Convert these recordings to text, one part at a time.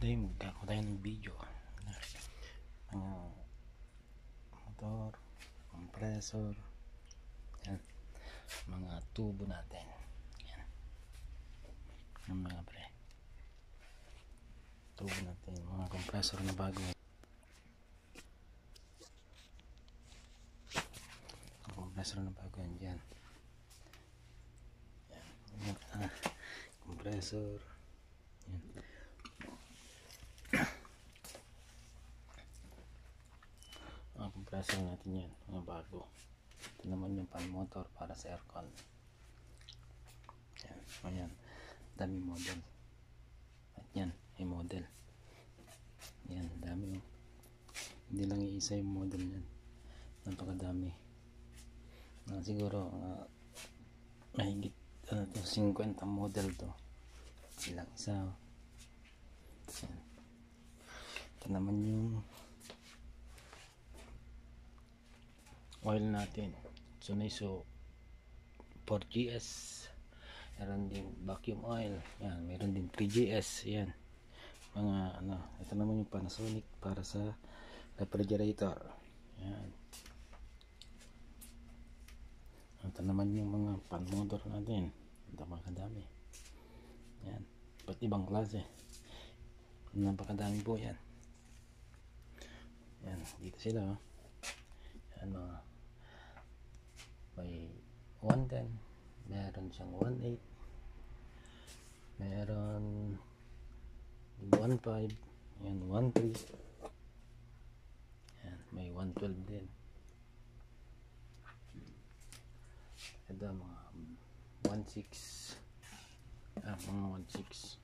Today magkakaroon tayo ng video. Mga motor, compressor yan, mga tubo natin. Yan. Yung mga pre. Tubo natin, mga compressor na bago. Mga compressor na bago yan. Yan, yan. Ah, compressor yan compressor natin yan? Mga bago. Ito naman yung pan motor para sa aircon. Yan ayan. Dami model. At yan ay model. Yan dami oh. hindi lang iisa yung model yan napakadami. Uh, siguro uh, mahigit ano to 50 model to. Ilang isa oh. yan ito naman yung oil natin. Suniso 4GS meron din vacuum oil. Yan meron din 3GS yan. Mga ano ito naman yung Panasonic para sa refrigerator. Yan. Ito naman yung mga pan motor natin. Ito makadami yan. Iba't ibang klase. Napakadami po yan. Yan dito sila oh. yan mga 110 meron siyang 18 meron 15 yan 13 yan may 112 din. Ito mga 16 ah mga 16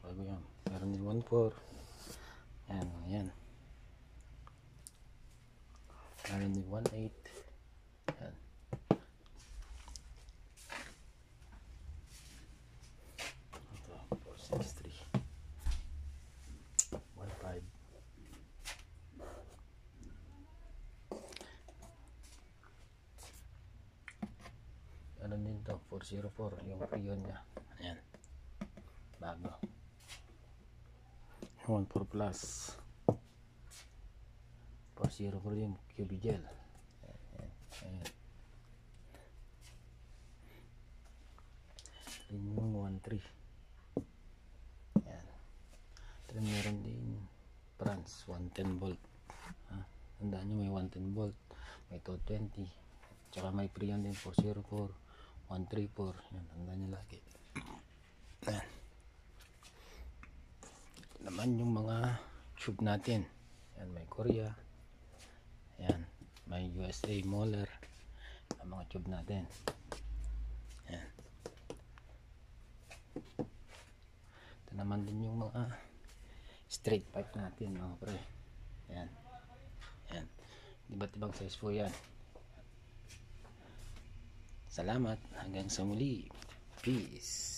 bago yan meron din 14 yan yan meron din 18 yan ito 463 15 meron din to? 404 yung piyon niya. Ayan. Bago. 14 plus. 404 yung QB gel. Ayan, ayan. Yun yung 13 ayan. Ito meron din France 110 volt. Ha? tandaan nyo may 110 volt may 220 tsaka may Prion din 404 134 yan tandaan nyo lagi. Ito naman yung mga tube natin. Yan may Korea. Yan may USA Moller ang mga tube natin. Yan ito naman din yung mga straight pipe natin mga pre. Yan yan iba't ibang size po yan salamat. Hanggang sa muli. Peace